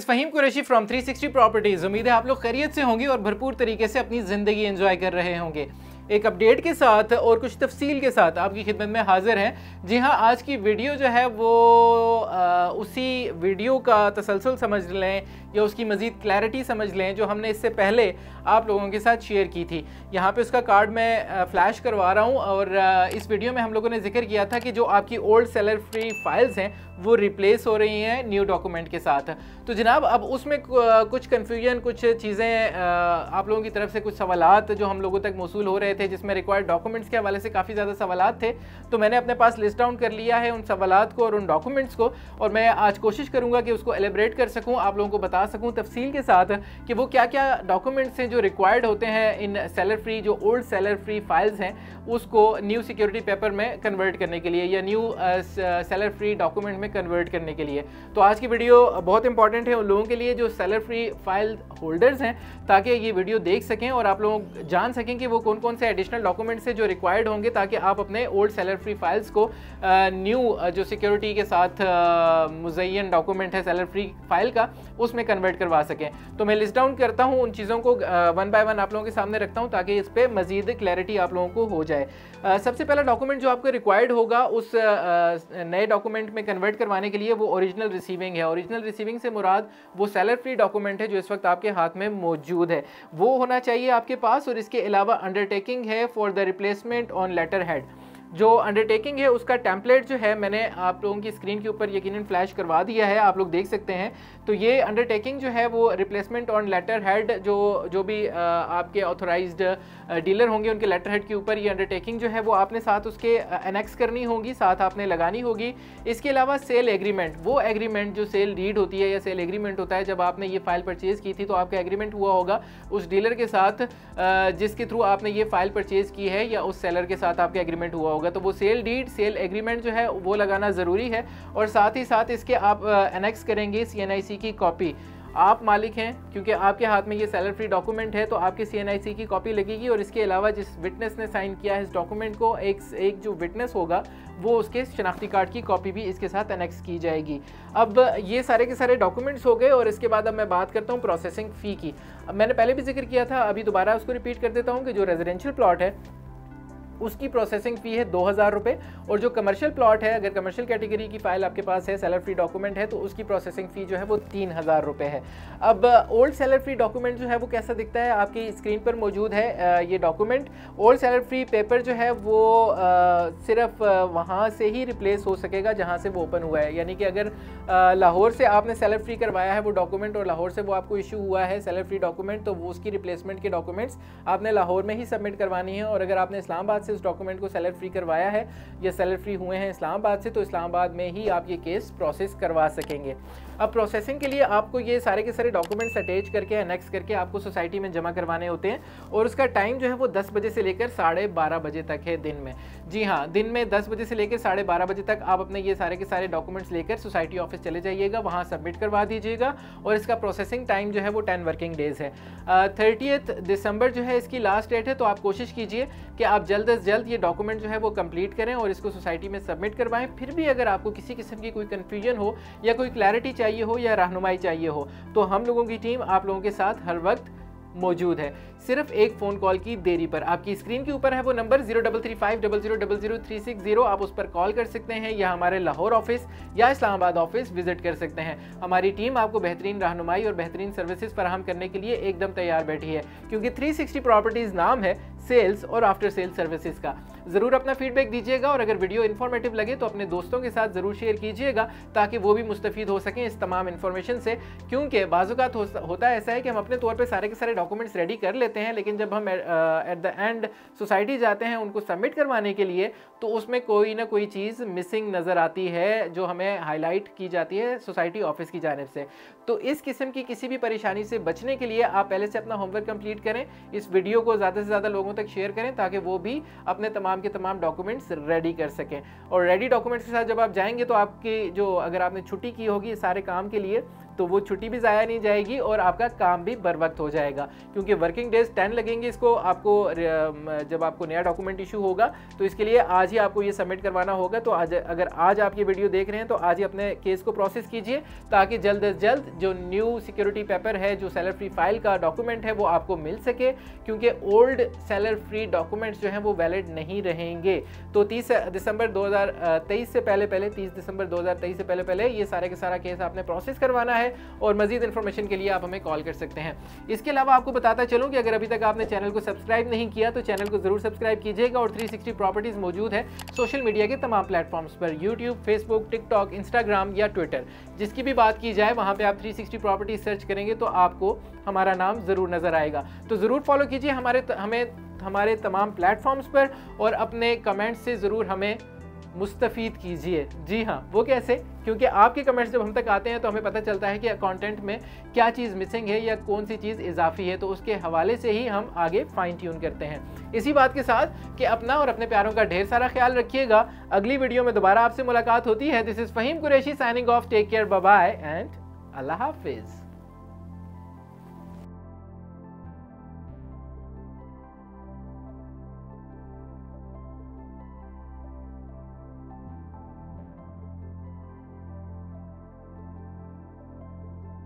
Is Faheem Qureshi from 360 properties उम्मीद है आप लोग खैरियत से होंगे और भरपूर तरीके से अपनी ज़िंदगी एंजॉय कर रहे होंगे। एक अपडेट के साथ और कुछ तफसील के साथ आपकी खिदमत में हाजिर हैं। जी हाँ आज की वीडियो जो है वो आ, उसी वीडियो का तसलसल समझ लें या उसकी मज़ीद क्लैरिटी समझ लें, जो हमने इससे पहले आप लोगों के साथ शेयर की थी। यहाँ पे उसका कार्ड मैं फ़्लैश करवा रहा हूँ और इस वीडियो में हम लोगों ने ज़िक्र किया था कि जो आपकी ओल्ड सेलर फ्री फाइल्स हैं, वो रिप्लेस हो रही हैं न्यू डॉक्यूमेंट के साथ। तो जनाब, अब उसमें कुछ कन्फ्यूज़न कुछ चीज़ें आप लोगों की तरफ़ से कुछ सवाल जो हम लोगों तक मौसू हो रहे थे, जिसमें रिक्वायर्ड डॉक्यूमेंट्स के हवाले से काफ़ी ज़्यादा सवाल थे तो मैंने अपने पास लिस्ट डाउन कर लिया है उन सवाल को और उन डॉक्यूमेंट्स को और मैं आज कोशिश करूँगा कि उसको एलिब्रेट कर सकूँ, आप लोगों को बता सकूँ तफसील के साथ कि वो क्या क्या डॉक्यूमेंट्स हैं जो रिक्वायर्ड होते हैं इन सेलर फ्री जो ओल्ड सेलर फ्री फाइल्स हैं, उसको न्यू सिक्योरिटी पेपर में कन्वर्ट करने के लिए या न्यू सेलर फ्री डॉक्यूमेंट में कन्वर्ट करने के लिए। तो आज की वीडियो बहुत इंपॉर्टेंट है उन लोगों के लिए जो सेलर फ्री फ़ाइल होल्डर्स हैं, ताकि ये वीडियो देख सकें और आप लोग जान सकें कि वो कौन कौन से एडिशनल डॉक्यूमेंट्स हैं जो रिक्वायर्ड होंगे, ताकि आप अपने ओल्ड सेलर फ्री फाइल्स को न्यू जो सिक्योरिटी के साथ मुजैन डॉक्यूमेंट है सेलर फ्री फ़ाइल का, उसमें कन्वर्ट करवा सकें। तो मैं लिस्ट डाउन करता हूँ उन चीज़ों को वन बाय वन आप लोगों के सामने रखता हूँ ताकि इस पर मजीद क्लैरिटी आप लोगों को हो जाए। सबसे पहला डॉक्यूमेंट जो आपको रिक्वायर्ड होगा उस नए डॉक्यूमेंट में कन्वर्ट करवाने के लिए वो ओरिजिनल रिसीविंग है। ओरिजिनल रिसीविंग से मुराद वो सेलर फ्री डॉक्यूमेंट है जो इस वक्त आपके हाथ में मौजूद है। वो होना चाहिए आपके पास और इसके अलावा अंडरटेकिंग है for the replacement on letter head जो अंडरटेकिंग है, उसका टेम्पलेट जो है, मैंने आप लोगों की स्क्रीन के ऊपर यकीनन फ्लैश करवा दिया है, आप लोग देख सकते हैं। तो ये अंडरटेकिंग जो है, वो रिप्लेसमेंट ऑन लेटर हेड जो जो भी आपके ऑथोराइज्ड डीलर होंगे, उनके लेटर हेड के ऊपर ये अंडरटेकिंग जो है, वो आपने साथ उसके एनेक्स करनी होगी, साथ आपने लगानी होगी। इसके अलावा सेल एग्रीमेंट वो एग्रीमेंट जो सेल डीड होती है या सेल एग्रीमेंट होता है, जब आपने ये फ़ाइल परचेज़ की थी तो आपका एग्रीमेंट हुआ होगा उस डीलर के साथ जिसके थ्रू आपने ये फ़ाइल परचेज़ की है या उस सेलर के साथ आपका एग्रीमेंट हुआ होगा। तो वो सेल डीड सेल एग्रीमेंट जो है, वो लगाना ज़रूरी है। और साथ ही साथ इसके आप एनेक्स करेंगे सीएनआईसी की कॉपी आप मालिक हैं, क्योंकि आपके हाथ में ये सेलर फ्री डॉक्यूमेंट है तो आपकी सी की कॉपी लगेगी और इसके अलावा जिस विटनेस ने साइन किया है इस डॉक्यूमेंट को, एक एक जो विटनेस होगा, वो उसके शनाख्ती कार्ड की कॉपी भी इसके साथ अनेक्स की जाएगी। अब ये सारे के सारे डॉक्यूमेंट्स हो गए और इसके बाद अब मैं बात करता हूँ प्रोसेसिंग फ़ी की। अब मैंने पहले भी ज़िक्र किया था, अभी दोबारा उसको रिपीट कर देता हूँ कि जो रेजिडेंशियल प्लॉट है उसकी प्रोसेसिंग फ़ी है दो हज़ार रुपये और जो कमर्शियल प्लॉट है, अगर कमर्शियल कैटेगरी की फ़ाइल आपके पास है सेलर फ्री डॉक्यूमेंट है तो उसकी प्रोसेसिंग फ़ी जो है वो तीन हज़ार रुपये है। अब ओल्ड सेलर फ्री डॉक्यूमेंट जो है वो कैसा दिखता है? आपकी स्क्रीन पर मौजूद है ये document old seller free paper जो है वो सिर्फ़ वहाँ से ही रिप्लेस हो सकेगा जहाँ से वो ओपन हुआ है। यानी कि अगर लाहौर से आपने सेलर फ्री करवाया है वो डॉक्यूमेंट और लाहौर से वो आपको इशू हुआ है सेलर फ्री डॉक्यूमेंट तो वो उसकी रिप्लेसमेंट के डॉक्यूमेंट्स आपने लाहौर में ही सबमिट करवानी है। और अगर आपने इस्लामाबाद से उस डॉक्यूमेंट को सेलर फ्री करवाया है। या सेलर फ्री हुए हैं इस्लामाबाद से तो इस्लामाबाद में ही आप ये केस प्रोसेस करवा सकेंगे। अब प्रोसेसिंग के लिए आपको ये सारे के सारे डॉक्यूमेंट्स अटैच करके अनेक्स करके आपको सोसाइटी में जमा करवाने होते हैं। और उसका टाइम जो है वो दस बजे से लेकर साढ़े बारह बजे तक है दिन में। जी हाँ दिन में दस बजे से लेकर साढ़े बारह बजे तक आप अपने ये सारे के सारे डॉक्यूमेंट्स लेकर सोसाइटी ऑफ़िस चले जाइएगा, वहाँ सबमिट करवा दीजिएगा। और इसका प्रोसेसिंग टाइम जो है वो टेन वर्किंग डेज़ है। थर्टीथ दिसंबर जो है इसकी लास्ट डेट है तो आप कोशिश कीजिए कि आप जल्द अज जल्द ये डॉक्यूमेंट जो है वो कंप्लीट करें और इसको सोसाइटी में सबमिट करवाएँ। फिर भी अगर आपको किसी किस्म की कोई कन्फ्यूज़न हो या कोई क्लैरिटी चाहिए हो या रहनुमाई चाहिए हो तो हम लोगों की टीम आप लोगों के साथ हर वक्त मौजूद है। सिर्फ़ एक फ़ोन कॉल की देरी पर। आपकी स्क्रीन के ऊपर है वो number zero double three five double zero double zero three six zero आप उस पर कॉल कर सकते हैं या हमारे लाहौर ऑफ़िस या इस्लामाबाद ऑफ़िस विज़िट कर सकते हैं। हमारी टीम आपको बेहतरीन रहनुमाई और बेहतरीन सर्विसेज़ फराहम करने के लिए एकदम तैयार बैठी है। क्योंकि थ्री प्रॉपर्टीज़ नाम है सेल्स और आफ्टर सेल्स सर्विसेज़ का। ज़रूर अपना फीडबैक दीजिएगा और अगर वीडियो इन्फॉर्मेटिव लगे तो अपने दोस्तों के साथ ज़रूर शेयर कीजिएगा ताकि वो भी मुस्तफ़ हो सकें इस तमाम इन्फॉर्मेशन से। क्योंकि बाज़ात होता ऐसा है कि हम अपने तौर पर सारे के सारे डॉक्यूमेंट्स रेडी कर लेते हैं, लेकिन जब हम एट द एंड सोसाइटी जाते हैं उनको सबमिट करवाने के लिए तो उसमें कोई ना कोई चीज़ मिसिंग नज़र आती है जो हमें हाईलाइट की जाती है सोसाइटी ऑफ़िस की जानब से। तो इस किस्म की किसी भी परेशानी से बचने के लिए आप पहले से अपना होमवर्क कंप्लीट करें, इस वीडियो को ज़्यादा से ज़्यादा लोगों तक शेयर करें ताकि वो भी अपने तमाम के तमाम डॉक्यूमेंट्स रेडी कर सकें। और रेडी डॉक्यूमेंट्स के साथ जब आप जाएँगे तो आपकी जो अगर आपने छुट्टी की होगी सारे काम के लिए तो वो छुट्टी भी ज़ाया नहीं जाएगी और आपका काम भी बर वक्त हो जाएगा। क्योंकि वर्किंग डेज़ टेन लगेंगे इसको, आपको जब आपको नया डॉक्यूमेंट इशू होगा तो इसके लिए आज ही आपको ये सबमिट करवाना होगा। तो आज, अगर आज आप ये वीडियो देख रहे हैं तो आज ही अपने केस को प्रोसेस कीजिए, ताकि जल्द अज जल्द जो न्यू सिक्योरिटी पेपर है, जो सेलर फ्री फ़ाइल का डॉक्यूमेंट है, वो आपको मिल सके। क्योंकि ओल्ड सेलर फ्री डॉक्यूमेंट्स जो हैं, वो वैलिड नहीं रहेंगे। तो 30 दिसंबर 2023 से पहले पहले 30 दिसंबर 2023 से पहले पहले ये सारे के सारा केस आपने प्रोसेस करवाना है। और मजीद इन्फॉर्मेशन के लिए आप हमें कॉल कर सकते हैं। इसके अलावा आपको बताता चलूँ कि अगर अभी तक आपने चैनल को सब्सक्राइब नहीं किया तो चैनल को ज़रूर सब्सक्राइब कीजिएगा और थ्री प्रॉपर्टीज़ मौजूद है सोशल मीडिया के तमाम प्लेटफॉर्म्स पर यूट्यूब फेसबुक टिकटॉक इंस्टाग्राम या ट्विटर जिसकी भी बात की जाए, वहाँ पर आप थ्री प्रॉपर्टीज़ सर्च करेंगे तो आपको हमारा नाम ज़रूर नज़र आएगा। तो ज़रूर फॉलो कीजिए हमारे हमें, हमारे तमाम प्लेटफॉर्म्स पर और अपने कमेंट्स से ज़रूर हमें मुस्तफ़ कीजिए। जी हाँ वो कैसे? क्योंकि आपके कमेंट्स जब हम तक आते हैं तो हमें पता चलता है कि कंटेंट में क्या चीज़ मिसिंग है या कौन सी चीज़ इजाफी है तो उसके हवाले से ही हम आगे फाइन ट्यून करते हैं। इसी बात के साथ कि अपना और अपने प्यारों का ढेर सारा ख्याल रखिएगा। अगली वीडियो में दोबारा आपसे मुलाकात होती है। This is Faheem Qureshi signing off take care bye and अल्लाह हाफिज़